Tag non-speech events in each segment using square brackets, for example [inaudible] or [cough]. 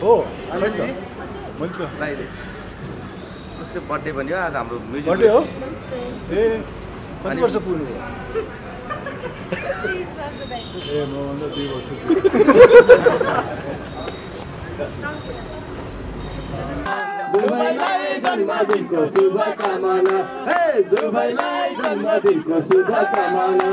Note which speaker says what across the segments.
Speaker 1: हो
Speaker 2: उसको बर्थडे पनि हो आज हाम्रो म्युजिक
Speaker 1: बर्थडे हो? ए कति वर्ष पुग्नु भयो? ए मभन्दा दुई वर्ष पुग्यो।
Speaker 3: दुबईलाई जन्मदिनको शुभकामना। हे दुबईलाई जन्मदिनको शुभकामना।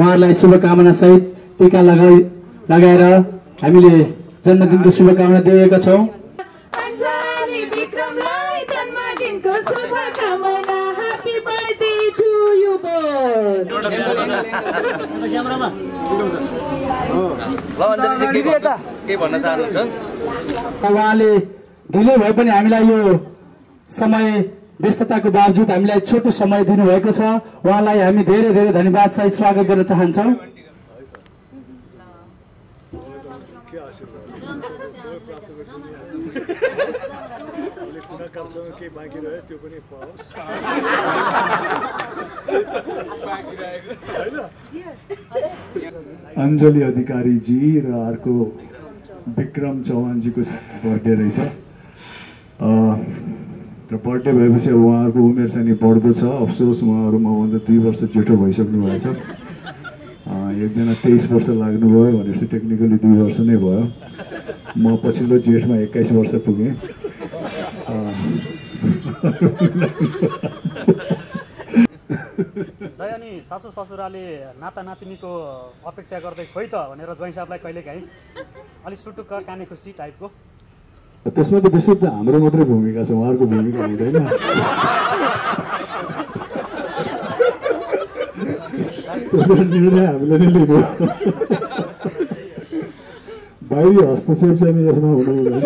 Speaker 3: उहाँहरूलाई शुभकामना सहित टिका लगाइ लगाएर हामीले जन्मदिनको शुभकामना दिएका छौँ।
Speaker 4: अञ्जली विक्रमलाई जन्मदिनको शुभकामना happy birthday to you both
Speaker 2: ल अञ्जली चाहिँ के भन्न- के भन्न चाहनुहुन्छ?
Speaker 3: उहाँले ढिलो भए पनि हामीलाई यो समय व्यस्तताको बावजुद हामीलाई छोटो समय दिनुभएको छ। उहाँलाई हामी धेरै धेरै धन्यवाद सहित स्वागत गर्न चाहन्छौँ।
Speaker 1: अञ्जली अधिकारीजी र अर्को विक्रम चौहानजीको बर्थडे रहेछ। र बर्थडे भएपछि अब उहाँहरूको उमेर चाहिँ नि बढ्दो छ। अफसोस उहाँहरू मभन्दा दुई वर्ष जेठो भइसक्नु भएछ। अँ, एकजना तेइस वर्ष लाग्नुभयो भनेपछि टेक्निकली दुई वर्ष नै भयो। म पछिल्लो जेठमा एक्काइस वर्ष पुगेँ।
Speaker 5: अनि सासु ससुराले नाता नातिनीको अपेक्षा गर्दै खोइ त भनेर ज्वाइँ साहबलाई कहिलेकाहीँ अलिक सुटुक्क काने खुसी टाइपको
Speaker 1: त्यसमा त विशुद्ध हाम्रो मात्रै भूमिका छ उहाँहरूको भूमिका हुँदैन। निर्णय हामीले नै लिनु बाहिरी हस्तक्षेप चाहिँ यसमा हुनु हुँदैन।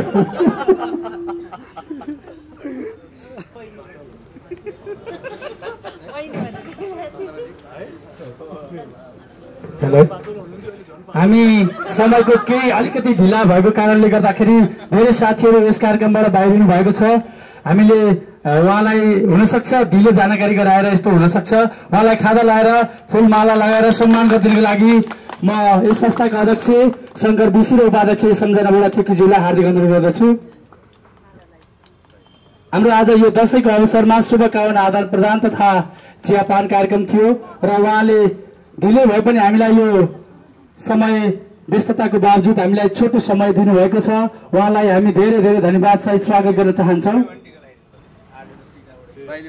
Speaker 3: हेलो। हामी समयको केही अलिकति ढिला भएको कारणले गर्दाखेरि धेरै साथीहरू यस कार्यक्रमबाट बाहिरिनु भएको छ। हामीले उहाँलाई हुनसक्छ ढिलो जानकारी गराएर यस्तो हुनसक्छ। उहाँलाई खादा लगाएर फुलमाला लगाएर सम्मान गरिदिनुको लागि म यस संस्थाका अध्यक्ष शङ्कर विशी र उपाध्यक्ष सम्झनाबाट थेकीज्यूलाई हार्दिक अनुरोध गर्दछु। हाम्रो आज यो दसैँको अवसरमा शुभकामना आदान प्रदान तथा चियापान कार्यक्रम थियो र उहाँले ढिलो भए पनि हामीलाई यो समय व्यस्तताको बावजुद हामीलाई छोटो समय दिनुभएको छ। उहाँलाई हामी धेरै धेरै धन्यवाद सहित स्वागत गर्न चाहन्छौँ।
Speaker 1: बाँकी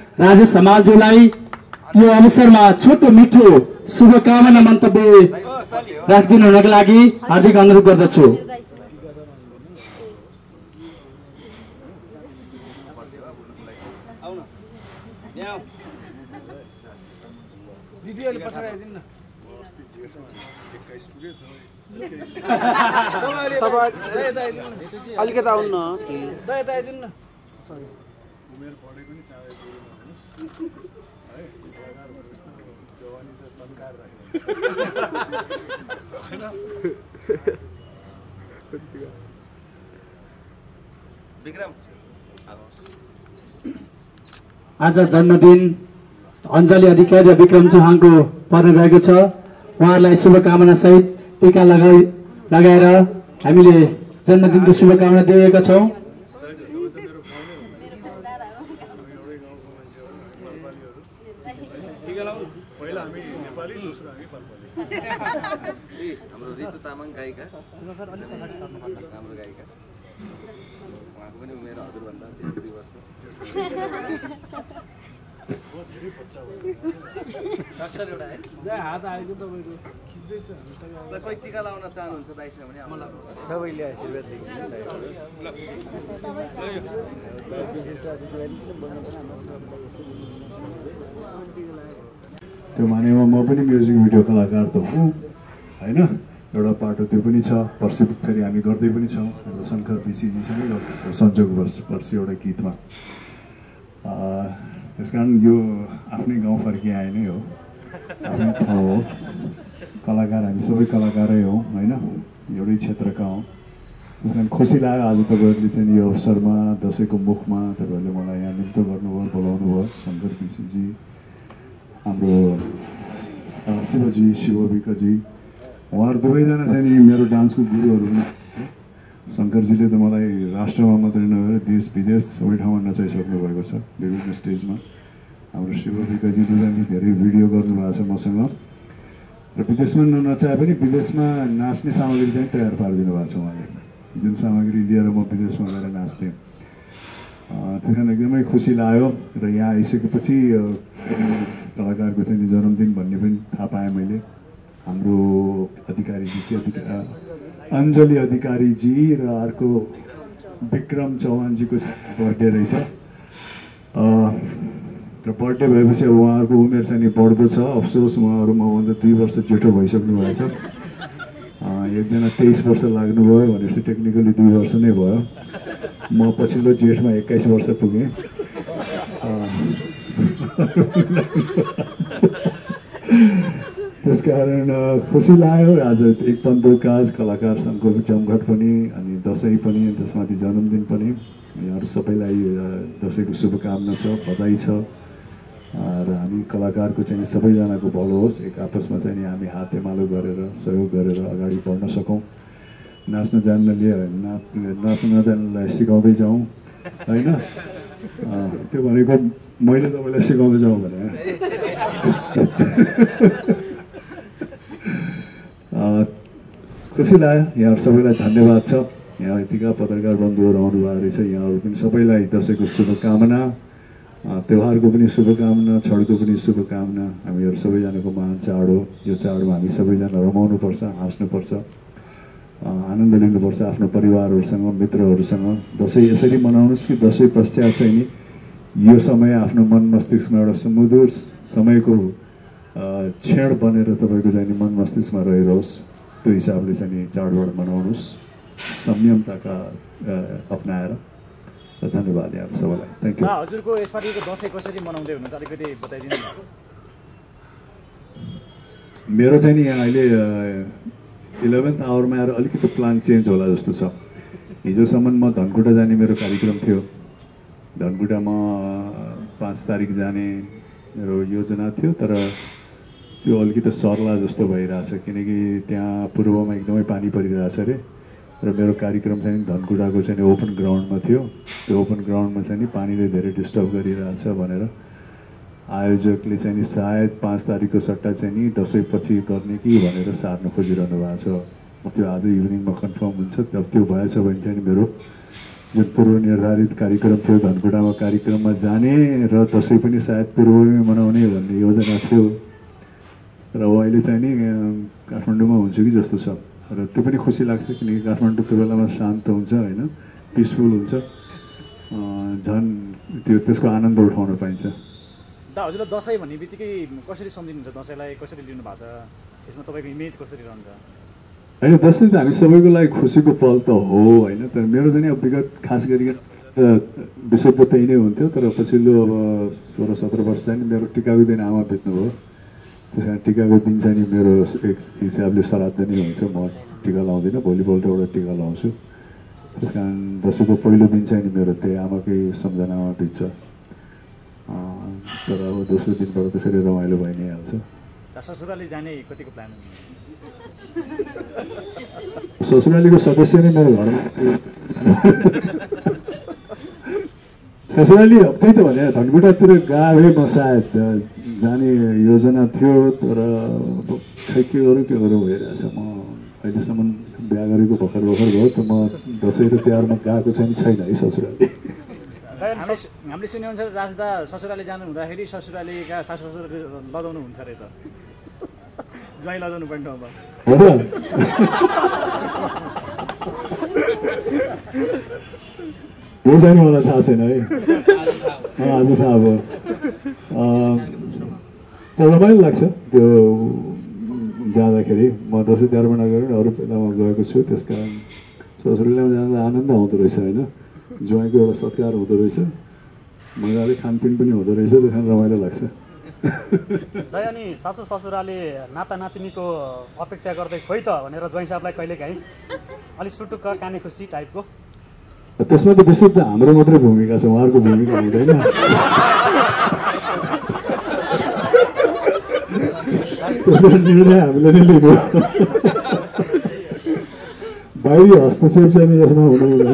Speaker 3: राजेश समालज्यूलाई यो अवसरमा छोटो मिठो शुभकामना मन्तव्य राखिदिनु हुनको लागि हार्दिक अनुरोध गर्दछु। अलिकति आउनु न। आज जन्मदिन अञ्जली अधिकारी र विक्रम चौहानको पर्न गएको छ। उहाँहरूलाई शुभकामना सहित टिका लगाइ लगाएर हामीले जन्मदिनको शुभकामना दिएका छौँ।
Speaker 2: गायिका? हाम्रो गायिका। उहाँको पनि उमेर हजुरभन्दा धेरै दुई वर्ष। अक्षर एउटा है।
Speaker 6: हात आएको तपाईँको। खिच्दैछ
Speaker 2: ल, कोही टिका लाउन चाहनुहुन्छ दाइसँग भने। सबैले आशीर्वाद
Speaker 1: त्यो मानेमा म पनि म्युजिक भिडियो कलाकार त हुँ होइन? एउटा पाटो त्यो पनि छ पर्सि फेरि हामी गर्दै पनि छौँ। हाम्रो शङ्कर पिसीजीसँगै गर्दैछौँ संयोगवश पर्सि एउटा गीतमा। त्यस कारण यो आफ्नै गाउँ फर्किआए नै हो। आफ्नै ठाउँ हो। कलाकार हामी सबै कलाकारै हौँ होइन? एउटै क्षेत्रका हौँ। त्यस कारण खुसी लाग्यो आज तपाईँहरूले चाहिँ यो अवसरमा दसैँको मुखमा तपाईँहरूले मलाई यहाँ निम्तो गर्नुभयो बोलाउनु भयो शङ्कर पिसीजी हाम्रो शिवजी शिवविकजी उहाँहरू दुवैजना चाहिँ नि मेरो डान्सको गुरुहरू हुन्। शङ्करजीले त मलाई राष्ट्रमा मात्रै नभएर देश विदेश सबै ठाउँमा नचाइसक्नु भएको छ विभिन्न स्टेजमा। हाम्रो शिवविकजी दुईजना धेरै भिडियो गर्नुभएको छ मसँग। र विदेशमा ननचाए पनि विदेशमा नाच्ने सामग्री चाहिँ तयार पारिदिनु भएको छ उहाँले। जुन सामग्री लिएर म विदेशमा गएर नाच्थेँ। त्यस कारण एकदमै खुसी लाग्यो र यहाँ आइसकेपछि कलाकारको चाहिँ जन्मदिन भन्ने पनि थाहा पाएँ मैले। हाम्रो अधिकारीजी अञ्जली अधिकारीजी र अर्को विक्रम चौहानजीको [laughs] बर्थडे रहेछ। र बर्थडे भएपछि अब उहाँहरूको उमेर चाहिँ नि बढ्दो छ। अफसोस उहाँहरू मभन्दा दुई वर्ष जेठो भइसक्नु भएछ। एकजना तेइस वर्ष लाग्नुभयो भनेपछि टेक्निकली दुई वर्ष नै भयो। म पछिल्लो जेठमा एक्काइस वर्ष पुगेँ। [laughs] त्यस कारण अ, खुसी लाग्यो। आज एक पन्ध्र काज कलाकार सङ्घको जमघट पनि अनि दसैँ पनि त्यसमाथि जन्मदिन पनि। यहाँहरू सबैलाई दसैँको शुभकामना छ बधाई छ। र हामी कलाकारको चाहिँ सबैजनाको भलो होस्। एक आपसमा चाहिँ नि हामी हातेमालो गरेर सहयोग गरेर अगाडि बढ्न सकौँ। नाच्न जान्नले नाच नाच्न नजान्नलाई सिकाउँदै जाउँ होइन? त्यो भनेको मैले तपाईँलाई सिकाउँदै जाउँ भने [laughs] खुसी लाग्यो यहाँहरू सबैलाई धन्यवाद छ यहाँ यतिका पत्रकार बन्धुहरू आउनुभएको रहेछ यहाँहरू पनि सबैलाई दसैँको शुभकामना त्योहारको पनि शुभकामना छठको पनि शुभकामना हामीहरू सबैजनाको महान चाड हो यो चाडमा हामी सबैजना रमाउनुपर्छ हाँस्नुपर्छ आनन्द लिनुपर्छ आफ्नो परिवारहरूसँग मित्रहरूसँग दसैँ यसरी मनाउनुहोस् कि दसैँ पश्चात चाहिँ नि यो समय आफ्नो मन मस्तिष्कमा एउटा सुमधुर समयको क्षण बनेर तपाईँको चाहिँ मन मस्तिष्कमा रहिरहोस् त्यो हिसाबले चाहिँ नि चाडबाड मनाउनुहोस्। संयमताका अप्नाएर। र धन्यवाद यहाँहरू सबैलाई। थ्याङ्क यू
Speaker 7: हजुरको यसपालिको दसैँ कसरी मनाउँदै हुनुहुन्छ? अलिकति बताइदिनु
Speaker 1: मेरो चाहिँ नि यहाँ अहिले इलेभेन्थ आवरमा आएर अलिकति प्लान चेन्ज होला जस्तो छ। हिजोसम्म म धनकुटा जाने मेरो कार्यक्रम थियो। धनकुटामा पाँच तारिक जाने मेरो योजना थियो तर त्यो अलिकति सर्ला जस्तो भइरहेछ किनकि त्यहाँ पूर्वमा एकदमै पानी परिरहेछ अरे। र मेरो कार्यक्रम चाहिँ नि धनकुटाको चाहिँ नि ओपन ग्राउन्डमा थियो। त्यो ओपन ग्राउन्डमा चाहिँ नि पानीले धेरै डिस्टर्ब गरिरहेछ भनेर आयोजकले चाहिँ नि सायद पाँच तारिकको सट्टा चाहिँ नि दसैँपछि गर्ने कि भनेर सार्न खोजिरहनु भएको छ। त्यो आज इभिनिङमा कन्फर्म हुन्छ। जब त्यो भएछ भने चाहिँ नि मेरो जुन पूर्व निर्धारित कार्यक्रम थियो धनकुटामा कार्यक्रममा जाने र दसैँ पनि सायद पूर्वमै मनाउने भन्ने योजना थियो। र अहिले चाहिँ नि काठमाडौँमा हुन्छु कि जस्तो छ। र त्यो पनि खुसी लाग्छ किनकि काठमाडौँ त्यो बेलामा शान्त हुन्छ होइन? पिसफुल हुन्छ। झन् त्यो त्यसको आनन्द उठाउन पाइन्छ।
Speaker 7: दा हजुरलाई दसैँ भन्ने बित्तिकै कसरी सम्झिनुहुन्छ दसैँलाई? कसरी लिनु भएको छ? यसमा तपाईँको इमेज कसरी रहन्छ?
Speaker 1: होइन दसैँ त हामी सबैको लागि खुसीको पल त हो होइन? तर मेरो चाहिँ अब विगत खास गरिकन विषय त त्यही नै हुन्थ्यो। तर पछिल्लो अब सोह्र सत्र वर्ष चाहिँ मेरो टिकाको दिन आमा बित्नुभयो त्यस कारण टिकाको दिन चाहिँ नि मेरो एक हिसाबले श्राद्ध नै हुन्छ। म टिका लाउँदिनँ भोलिपल्ट एउटा टिका लाउँछु। त्यस कारण दसैँको पहिलो दिन चाहिँ नि मेरो त्यही आमाकै सम्झनामा बित्छ तर अब दोस्रो दिनबाट त फेरि रमाइलो भइ नै हाल्छ।
Speaker 7: ससुराली जाने कतिको प्लान
Speaker 1: ससुरालीको सदस्य नै मेरो घरमा ससुराली त्यही त भने धनकुटातिर गए म सायद जाने योजना थियो तर खै के गरौँ के गरौँ भइरहेछ। म अहिलेसम्म बिहा गरेको भर्खर भर्खर भयो त म दसैँ र तिहारमा गएको चाहिँ छैन है ससुराली।
Speaker 7: हामीले हामीले सुने अनुसार राजदा ससुराली जानु हुँदाखेरि ससुरालीका सासु ससुर लजाउनु हुन्छ अरे त। ज्वाइँ लजाउनु पर्ने ठाउँमा।
Speaker 1: हो। र हो छैन मलाई थाहा छैन है। आज थाहा भयो। रमाइलो लाग्छ त्यो जाँदाखेरि म दसैँ तिहारमा नगएर अरू बेलामा गएको छु त्यस कारण ससुरालीमा जाँदा आनन्द आउँदो रहेछ होइन ज्वाइँको एउटा सत्कार हुँदो रहेछ मजाले खानपिन पनि हुँदो रहेछ त्यस कारण रमाइलो लाग्छ
Speaker 5: अनि सासु ससुराले नाता नातिनीको अपेक्षा गर्दै खोइ त भनेर ज्वाइँ साहबलाई कहिलेकाहीँ अलिक सुटुक्क काने खुसी टाइपको
Speaker 1: त्यसमा त विशुद्ध हाम्रो मात्रै भूमिका छ उहाँहरूको भूमिका हुँदैन निर्णय हामीले नै लिनु बाहिरी हस्तक्षेप चाहिँ यसमा हुनु हुँदैन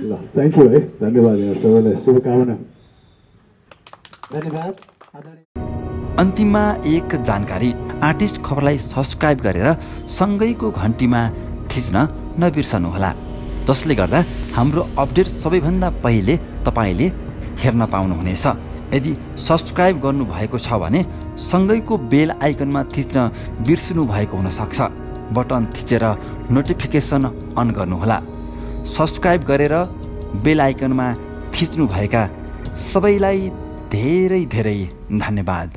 Speaker 1: ल थ्याङ्क यू है धन्यवाद सबैलाई शुभकामना
Speaker 3: धन्यवाद
Speaker 8: अन्तिममा एक जानकारी। आर्टिस्ट खबरलाई सब्सक्राइब गरेर सँगैको घन्टीमा थिच्न नबिर्सनुहोला। जसले गर्दा हाम्रो अपडेट सबैभन्दा पहिले तपाईँले हेर्न पाउनुहुनेछ। यदि सब्सक्राइब गर्नुभएको छ भने सँगैको बेल आइकनमा थिच्न बिर्सिनु भएको हुनसक्छ। बटन थिचेर नोटिफिकेसन अन गर्नुहोला। सब्सक्राइब गरेर बेल आइकनमा थिच्नुभएका सबैलाई धेरै धेरै धन्यवाद।